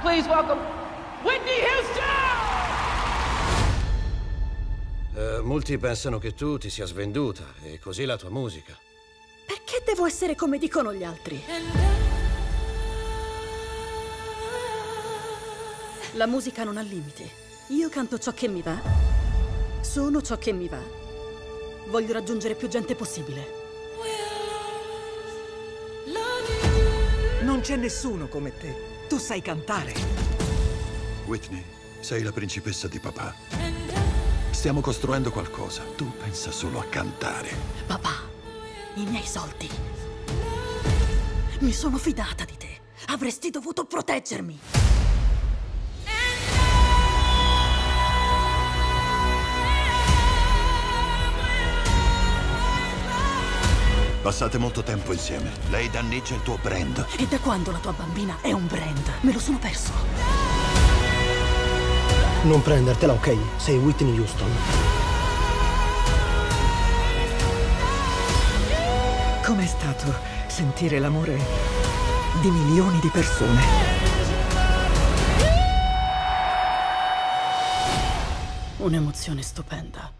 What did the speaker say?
please welcome Whitney Houston! Uh, molti pensano che tu ti sia svenduta e così la tua musica. Perché devo essere come dicono gli altri? La musica non ha limiti. Io canto ciò che mi va. Sono ciò che mi va. Voglio raggiungere più gente possibile. Non c'è nessuno come te. Tu sai cantare. Whitney, sei la principessa di papà. Stiamo costruendo qualcosa. Tu pensa solo a cantare. Papà, i miei soldi. Mi sono fidata di te. Avresti dovuto proteggermi. Passate molto tempo insieme. Lei danneggia il tuo brand. E da quando la tua bambina è un brand? Me lo sono perso. Non prendertela, ok? Sei Whitney Houston. Com'è stato sentire l'amore di milioni di persone? Un'emozione stupenda.